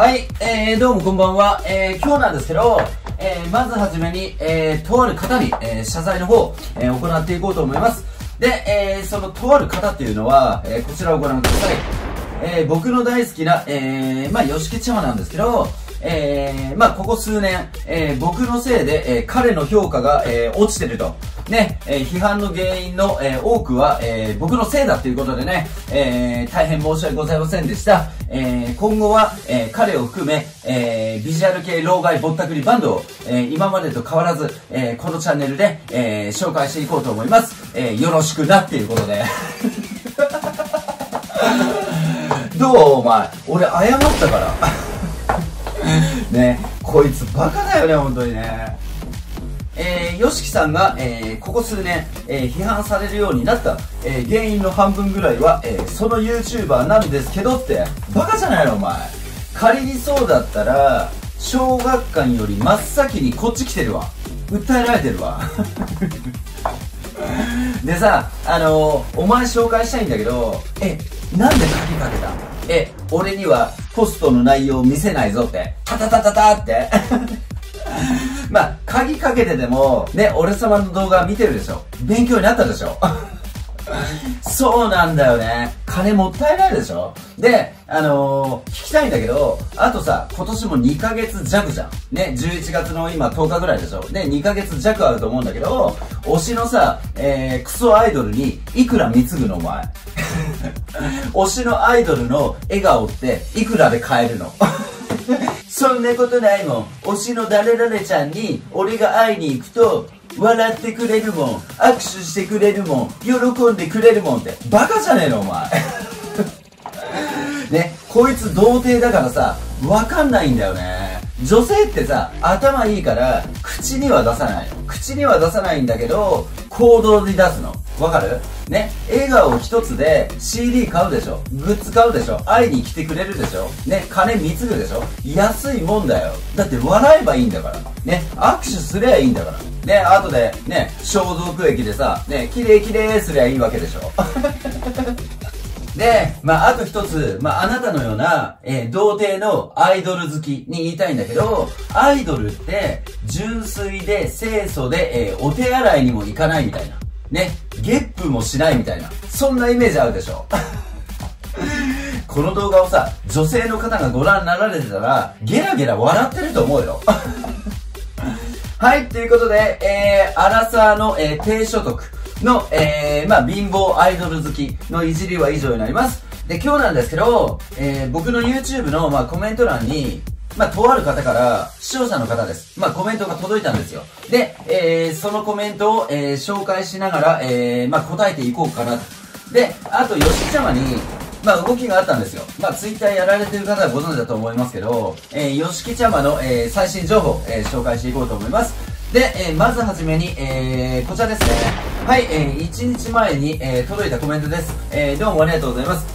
はい、えー、どうもこんばんは。えー、今日なんですけど、えー、まずはじめに、えー、とある方に、えー、謝罪の方、えー、行っていこうと思います。で、えー、そのとある方っていうのは、えー、こちらをご覧ください。えー、僕の大好きな、えー、まあ、吉木茶碗なんですけど、えー、まあ、ここ数年、えー、僕のせいで、えー、彼の評価が、えー、落ちてると。ね、えー、批判の原因の、えー、多くは、えー、僕のせいだということでね、えー、大変申し訳ございませんでした。えー、今後は、えー、彼を含め、えー、ビジュアル系老害ぼったくりバンドを、えー、今までと変わらず、えー、このチャンネルで、えー、紹介していこうと思います。えー、よろしくなっていうことで。どうお前俺謝ったからね。こいつバカだよね本当にね。えー、ヨシキさんが、えー、ここ数年、えー、批判されるようになった、えー、原因の半分ぐらいは、えー、その YouTuber なんですけどって。バカじゃないのお前。仮にそうだったら小学館より真っ先にこっち来てるわ。訴えられてるわ。でさあのー、お前紹介したいんだけどえなんで鍵かけた？え俺にはポストの内容を見せないぞってタタタタタって まあ、鍵かけてでも、ね、俺様の動画見てるでしょ。勉強になったでしょ。そうなんだよね。金もったいないでしょ？で、あのー、聞きたいんだけど、あとさ、今年も2ヶ月弱じゃん。ね、11月の今10日ぐらいでしょ？で、2ヶ月弱あると思うんだけど、推しのさ、えー、クソアイドルにいくら貢ぐのお前？推しのアイドルの笑顔っていくらで買えるの？そんなことないもん。推しの誰々ちゃんに俺が会いに行くと、笑ってくれるもん。握手してくれるもん。喜んでくれるもんって。バカじゃねえの、お前。ね、こいつ童貞だからさ、わかんないんだよね。女性ってさ、頭いいから、口には出さないの口には出さないんだけど、行動に出すの。わかる？ね、笑顔一つで CD 買うでしょ。グッズ買うでしょ。会いに来てくれるでしょ。ね、金貢ぐでしょ。安いもんだよ。だって笑えばいいんだから。ね、握手すりゃいいんだから。ね、後でね、消毒液でさ、ね、綺麗綺麗すりゃいいわけでしょ。で、まあ、あと一つ、まあ、あなたのような、えー、童貞のアイドル好きに言いたいんだけど、アイドルって、純粋で清楚で、えー、お手洗いにも行かないみたいな。ね、ゲップもしないみたいな、そんなイメージあるでしょ。この動画をさ、女性の方がご覧になられてたら、ゲラゲラ笑ってると思うよ。はい、ということで、えー、アラサーの、えー、低所得の、えー、まあ、貧乏アイドル好きのいじりは以上になります。で、今日なんですけど、えー、僕の YouTube の、まあ、コメント欄に、まあ、とある方から、視聴者の方です。まあ、コメントが届いたんですよ。で、えー、そのコメントを、えー、紹介しながら、えー、まあ、答えていこうかなと。で、あと、吉木様に、まあ、動きがあったんですよ。まあ、ツイッターやられてる方はご存知だと思いますけど、えー、吉木茶間の、えー、最新情報、えー、紹介していこうと思います。で、えー、まずはじめに、えー、こちらですね。はい、えー、1日前に、えー、届いたコメントです。えー、どうもありがとうございます。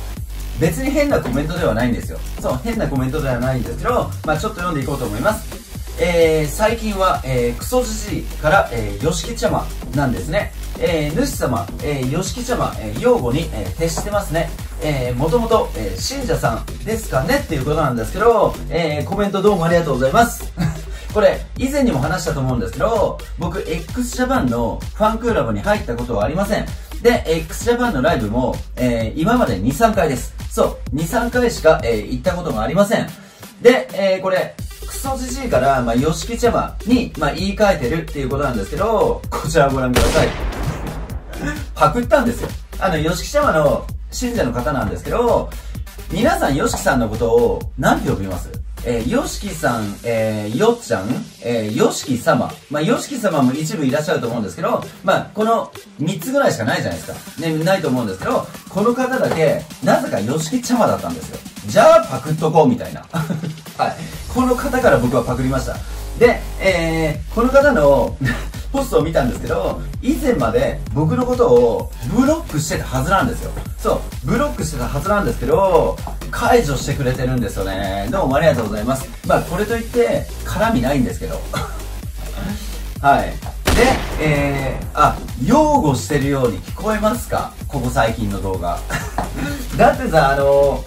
別に変なコメントではないんですよ。そう、変なコメントではないんですけど、まあちょっと読んでいこうと思います。えー、最近は、えー、クソじじいから、えー、ヨシキちゃまなんですね。えー、主様、えー、ヨシキちゃま、えー、擁護に、えー、徹してますね。えー、もともと、えー、信者さんですかねっていうことなんですけど、えー、コメントどうもありがとうございます。これ、以前にも話したと思うんですけど、僕、x ジャパンのファンクーラブに入ったことはありません。で、x ジャパンのライブも、えー、今まで2、3回です。そう、2、3回しか、えー、行ったことがありません。で、えー、これ、クソじじいから、まあ、ヨシキ茶葉に、まあ、言い換えてるっていうことなんですけど、こちらをご覧ください。パクったんですよ。あの、ヨシキ茶葉の信者の方なんですけど、皆さんヨシキさんのことを、何て呼びます？えー、ヨシキさん、えー、よっちゃん、えー、ヨシキ様。まあ、ヨシキ様も一部いらっしゃると思うんですけど、まあ、この3つぐらいしかないじゃないですか。ね、ないと思うんですけど、この方だけ、なぜかヨシキちゃまだったんですよ。じゃあ、パクっとこう、みたいな。はい。この方から僕はパクりました。で、えー、この方のポストを見たんですけど、以前まで僕のことをブロックしてたはずなんですよ。そう、ブロックしてたはずなんですけど、解除してくれてるんですよね。どうもありがとうございます。まあ、これといって、絡みないんですけど。はい。で、えー、あ、擁護してるように聞こえますか？ここ最近の動画。だってさ、あの、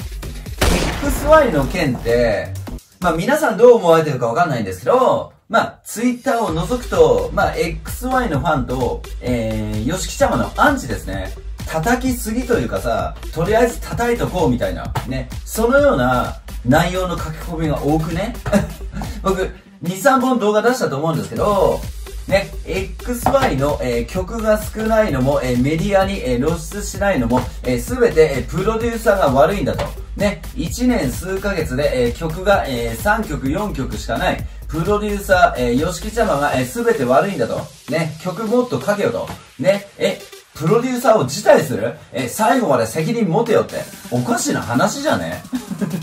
XY の件って、まあ皆さんどう思われてるかわかんないんですけど、まあ、ツイッターを除くと、まあ、XY のファンと、えー、ヨシキちゃまのアンチですね。叩きすぎというかさ、とりあえず叩いとこうみたいな、ね。そのような内容の書き込みが多くね。僕、2、3本動画出したと思うんですけど、ね、XY の、えー、曲が少ないのも、えー、メディアに、えー、露出しないのも、えー、全て、えー、プロデューサーが悪いんだと。ね、1年数ヶ月で、えー、曲が、えー、3曲、4曲しかない。プロデューサー、えー、ヨシキちゃまが、えー、全て悪いんだと。ね、曲もっと書けよと。ね、え、プロデューサーを辞退する？え、最後まで責任持てよって。おかしな話じゃね？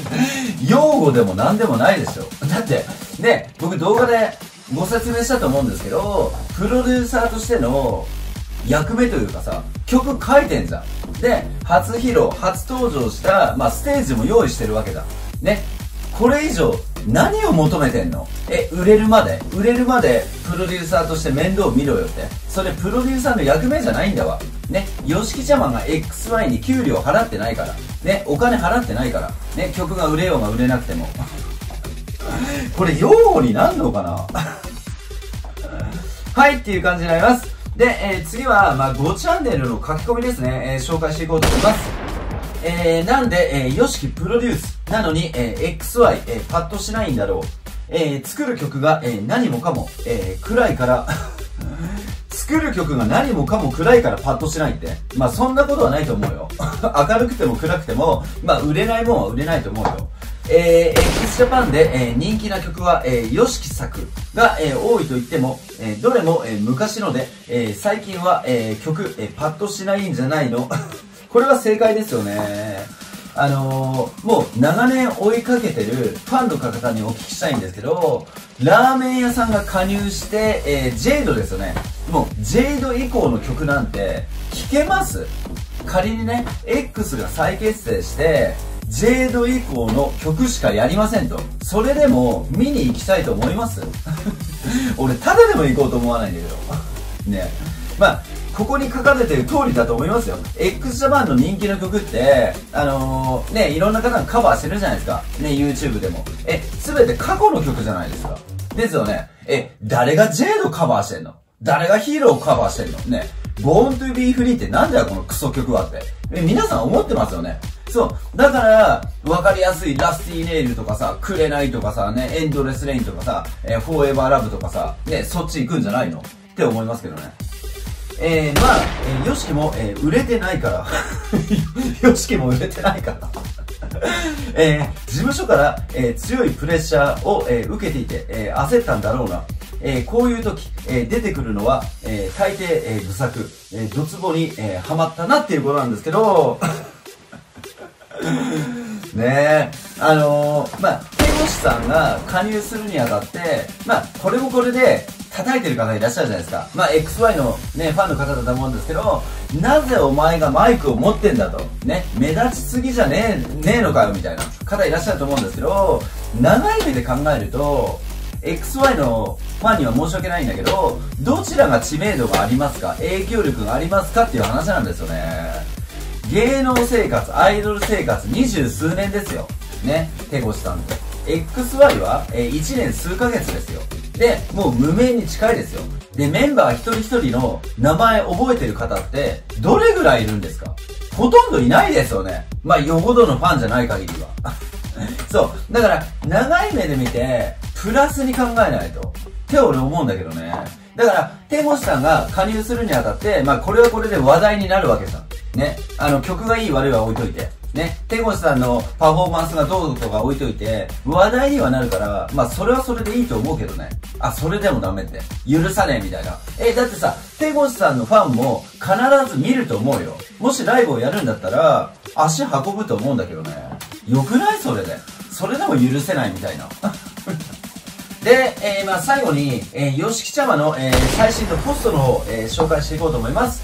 用語でも何でもないでしょ。だって、ね、僕動画でご説明したと思うんですけど、プロデューサーとしての役目というかさ、曲書いてんじゃん。で、初披露、初登場した、まあ、ステージも用意してるわけだ。ね。これ以上、何を求めてんの？え、売れるまで？売れるまでプロデューサーとして面倒見ろよって。それプロデューサーの役目じゃないんだわ。ね、ヨシキちゃまが XY に給料払ってないから。ね、お金払ってないから。ね、曲が売れようが売れなくても。これ用語になんのかな？はいっていう感じになります。で、えー、次は、まあ、5チャンネルの書き込みですね、えー、紹介していこうと思います。えー、なんで、えー、ヨシキプロデュースなのに、えー、XY、えー、パッとしないんだろう。えー、作る曲が、えー、何もかも、えー、暗いから 作る曲が何もかも暗いからパッとしないって。まあそんなことはないと思うよ。明るくても暗くても、まあ売れないもんは売れないと思うよ。えー、x ジャパンで、えー、人気な曲は、えー、ヨシキ作が、えー、多いと言っても、えー、どれも、えー、昔ので、えー、最近は、えー、曲、えー、パッとしないんじゃないの これは正解ですよね。あのー、もう長年追いかけてるファンの方にお聞きしたいんですけど、ラーメン屋さんが加入して、えー、ジェイドですよね。もう、ジェイド以降の曲なんて、聴けます？仮にね、X が再結成して、ジェード以降の曲しかやりませんと。それでも見に行きたいと思います？俺、ただでも行こうと思わないんだけど。ね。まあ、ここに書かれてる通りだと思いますよ。x ジャパンの人気の曲って、あのー、ね、いろんな方がカバーしてるじゃないですか。ね、YouTube でも。え、すべて過去の曲じゃないですか。ですよね。え、誰がジェードカバーしてんの？誰がヒーローをカバーしてんの？ね。Born to be free ってなんだよこのクソ曲はって。え、皆さん思ってますよね。そう。だから、わかりやすいラスティーネイルとかさ、くれないとかさ、ね、エンドレスレインとかさ、えー、フォーエバーラブとかさ、ね、そっち行くんじゃないの？って思いますけどね。えー、まあ、えー、ヨシキも、えー、売れてないから。ヨシキも売れてないから えー、事務所から、えー、強いプレッシャーを、えー、受けていて、えー、焦ったんだろうな。えー、こういう時、えー、出てくるのは、えー、大抵、えー、愚策、えー、ドツボに、えー、ハマったなっていうことなんですけど、ねえ、あのー、まあ、弁護士さんが加入するにあたって、まあ、これもこれで、叩いてる方いらっしゃるじゃないですか。まあ、XY のね、ファンの方だと思うんですけど、なぜお前がマイクを持ってんだと。ね、目立ちすぎじゃねえ、ねえのかよ、みたいな方いらっしゃると思うんですけど、長い目で考えると、XY のファンには申し訳ないんだけど、どちらが知名度がありますか影響力がありますかっていう話なんですよね。芸能生活、アイドル生活二十数年ですよ。ね、手越さんと。XY は、えー、1年数ヶ月ですよ。で、もう無名に近いですよ。で、メンバー一人一人の名前覚えてる方って、どれぐらいいるんですか？ほとんどいないですよね。まあ、よほどのファンじゃない限りは。そう。だから、長い目で見て、プラスに考えないと。って俺思うんだけどね。だから、手越さんが加入するにあたって、まあ、これはこれで話題になるわけさ。ね。あの、曲がいい悪いは置いといて。ね。手越さんのパフォーマンスがどうとか置いといて、話題にはなるから、まあ、それはそれでいいと思うけどね。あ、それでもダメって。許さねえみたいな。え、だってさ、手越さんのファンも必ず見ると思うよ。もしライブをやるんだったら、足運ぶと思うんだけどね。よくない？それで。それでも許せないみたいな。で、えー、まあ最後に、えー、ヨシキちゃまの、えー、最新のポストの方、えー、紹介していこうと思います。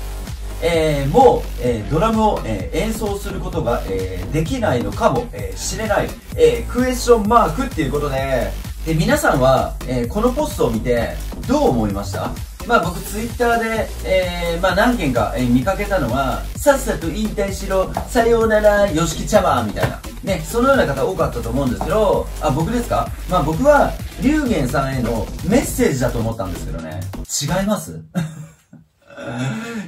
えー、もう、えー、ドラムを、えー、演奏することが、えー、できないのかも、えー、れない、えー、クエスチョンマークっていうことで、で、皆さんは、えー、このポストを見て、どう思いました？まあ僕ツイッターで、えー、まあ何件か、えー、見かけたのは、さっさと引退しろ、さようなら、よしき茶碗みたいな。ね、そのような方多かったと思うんですけど、あ、僕ですか？まあ僕は、龍玄さんへのメッセージだと思ったんですけどね。違います？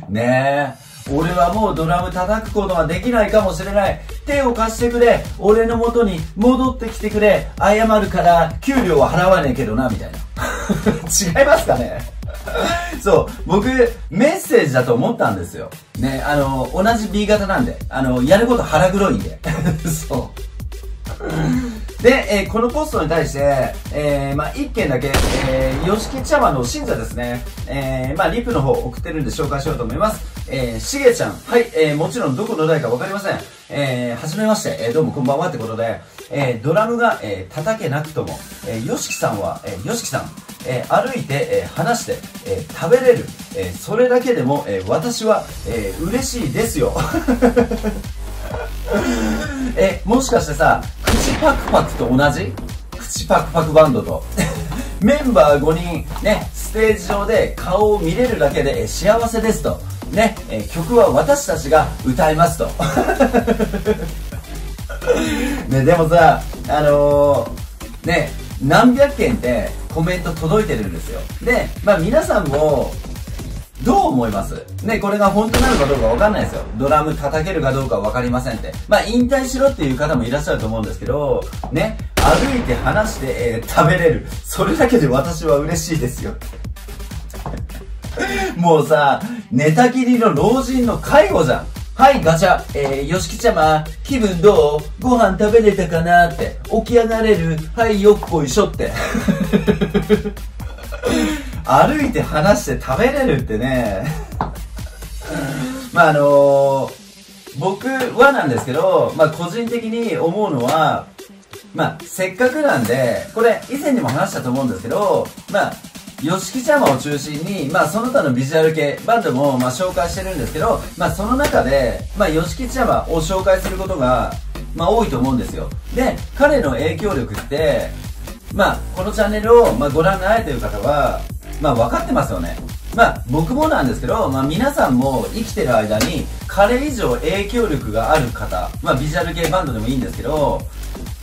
ねえ。俺はもうドラム叩くことができないかもしれない。手を貸してくれ。俺の元に戻ってきてくれ。謝るから給料は払わねえけどな、みたいな。違いますかね？そう、僕、メッセージだと思ったんですよ。ね、あの、同じ B 型なんで、あの、やること腹黒いんで。そう。で、えー、このポストに対して、えー、まあ、一件だけ、えー、吉木茶葉の信者ですね、えー、まあ、リプの方送ってるんで紹介しようと思います。えー、しげちゃん、はい、えー、もちろんどこの代かわかりません。えー、はじめまして、えー、どうもこんばんはってことで、えー、ドラムが、えー、叩けなくとも、えー、よしきさんは、えー、よしきさん、えー、歩いて、えー、話して、えー、食べれる、えー、それだけでも、えー、私は、えー、嬉しいですよ。え、もしかしてさ、パクパクと同じ？口パクパクバンドと。メンバー5人、ね、ステージ上で顔を見れるだけで、幸せですと。ね、曲は私たちが歌いますと。ね、でもさ、あのー、ね、何百件ってコメント届いてるんですよ。で、まあ皆さんも、どう思います？ね、これが本当なのかどうかわかんないですよ。ドラム叩けるかどうかわかりませんって。まあ引退しろっていう方もいらっしゃると思うんですけど、ね、歩いて話して、えー、食べれる。それだけで私は嬉しいですよ。もうさ、寝たきりの老人の介護じゃん。はい、ガチャ。えー、よしきちゃま、気分どう？ご飯食べれたかなって。起き上がれる？はい、よっこいしょって。歩いて話して食べれるってね。まああのー、僕はなんですけど、まあ個人的に思うのは、まあせっかくなんで、これ以前にも話したと思うんですけど、まあヨシキちゃまを中心に、まあ、その他のビジュアル系、バンドも、まあ、紹介してるんですけど、まあ、その中で、まあ、ヨシキちゃまを紹介することが、まあ、多いと思うんですよ。で、彼の影響力って、まあ、このチャンネルを、まあ、ご覧になられてる方は、まあ、分かってますよね。まあ、僕もなんですけど、まあ、皆さんも生きてる間に、彼以上影響力がある方、まあ、ビジュアル系バンドでもいいんですけど、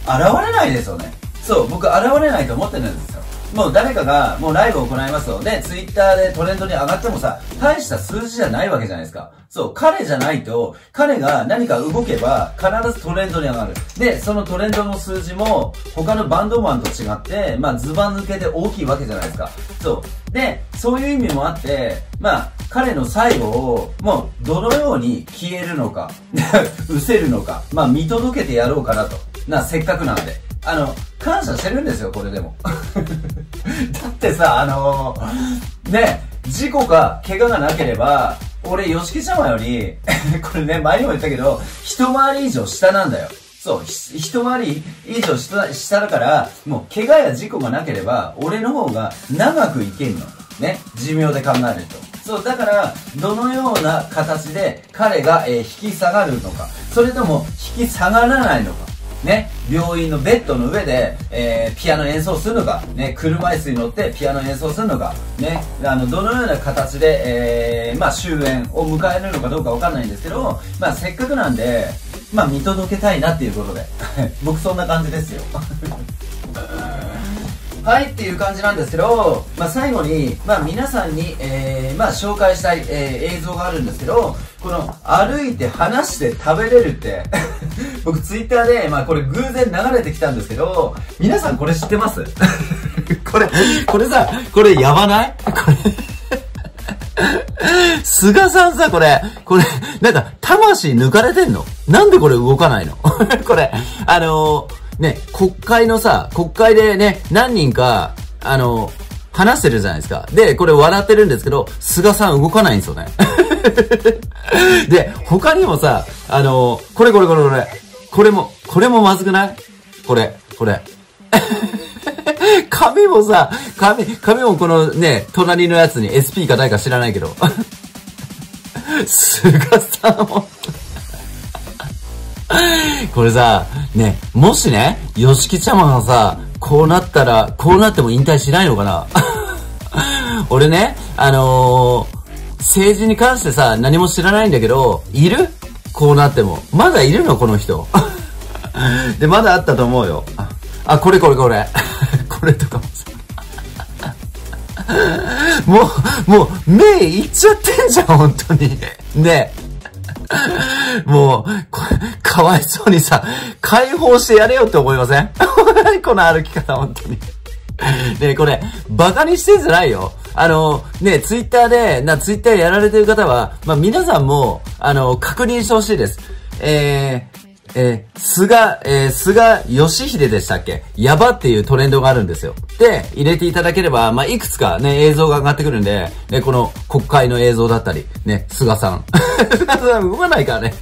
現れないですよね。そう、僕現れないと思ってるんですよ。もう誰かがもうライブを行いますと、で、ツイッターでトレンドに上がってもさ、大した数字じゃないわけじゃないですか。そう、彼じゃないと、彼が何か動けば必ずトレンドに上がる。で、そのトレンドの数字も他のバンドマンと違って、まあズバ抜けで大きいわけじゃないですか。そう。で、そういう意味もあって、まあ、彼の最後を、もう、どのように消えるのか、失せるのか、まあ見届けてやろうかなと。な、せっかくなんで。あの、感謝してるんですよ、これでも。だってさ、あのー、ね、事故か怪我がなければ、俺、吉木様より、これね、前にも言ったけど、一回り以上下なんだよ。そう、一回り以上下、下だから、もう怪我や事故がなければ、俺の方が長く生けんの。ね、寿命で考えると。そう、だから、どのような形で彼が、えー、引き下がるのか、それとも引き下がらないのか。ね、病院のベッドの上で、えー、ピアノ演奏するのか、ね、車椅子に乗ってピアノ演奏するのか、ね、あの、どのような形で、えー、まあ、終焉を迎えるのかどうかわかんないんですけど、まあ、せっかくなんで、まあ、見届けたいなっていうことで、僕そんな感じですよ。はいっていう感じなんですけど、まあ、最後に、まあ、皆さんに、えー、まあ、紹介したい、えー、映像があるんですけど、この歩いて話して食べれるって 僕ツイッターで、まあこれ偶然流れてきたんですけど、皆さんこれ知ってます？これ、これさ、これやばない？こ れ菅さんさ、これ、これ、なんか、魂抜かれてんの？なんでこれ動かないの？これ、あのー、ね、国会のさ、国会でね、何人か、あの、話してるじゃないですか。で、これ笑ってるんですけど、菅さん動かないんですよね。で、他にもさ、あの、これこれこれこれ、これも、これもまずくない？これ、これ。髪もさ、髪、髪もこのね、隣のやつに SP か誰か知らないけど。菅さんも これさ、ね、もしね、吉木ちゃまがさ、こうなったら、こうなっても引退しないのかな？俺ね、あのー、政治に関してさ、何も知らないんだけど、いる？こうなっても。まだいるの？この人。で、まだあったと思うよ。あ、これこれこれ。これとかもさ。もう、もう、目いっちゃってんじゃん、本当に。ね もう、かわいそうにさ、解放してやれよって思いません？この歩き方、本当に。ねこれ、バカにしてんじゃないよ。あの、ね、ツイッターで、な、ツイッターやられてる方は、まあ、皆さんも、あの、確認してほしいです。えー、えー、菅、えー、菅義偉でしたっけ？やばっていうトレンドがあるんですよ。で、入れていただければ、まあ、いくつかね、映像が上がってくるんで、ね、この国会の映像だったり、ね、菅さん。菅さん動かないからね。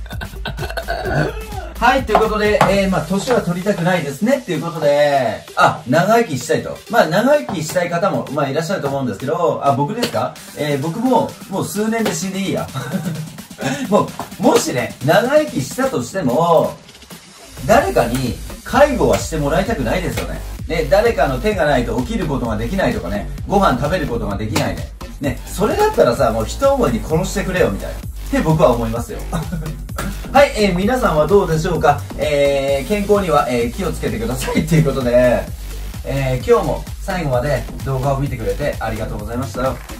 はい、ということで、えー、まあ、年は取りたくないですねっていうことで、あ、長生きしたいと。まあ、長生きしたい方も、まあ、いらっしゃると思うんですけど、あ、僕ですか？えー、僕も、もう数年で死んでいいや。もう、もしね、長生きしたとしても、誰かに介護はしてもらいたくないですよね。ね、誰かの手がないと起きることができないとかね、ご飯食べることができないね。ね、それだったらさ、もう一思いに殺してくれよ、みたいな。って僕は思いますよ。はい、えー、皆さんはどうでしょうか？えー、健康には、えー、気をつけてくださいっていうことで、えー、今日も最後まで動画を見てくれてありがとうございました。